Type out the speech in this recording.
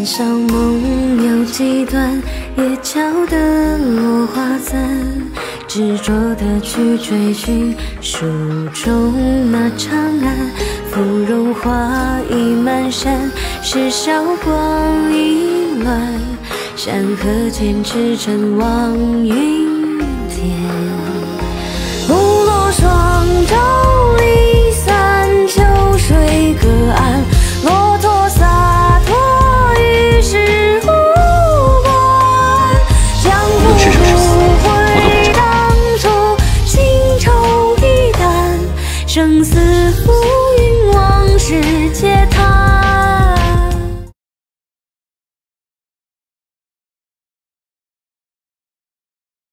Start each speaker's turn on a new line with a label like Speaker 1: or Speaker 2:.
Speaker 1: 年少梦有几段，也敲得落花残，执着的去追寻书中那长安。芙蓉花已满山，是韶光已乱，山河间驰骋望云 rằng giờ phút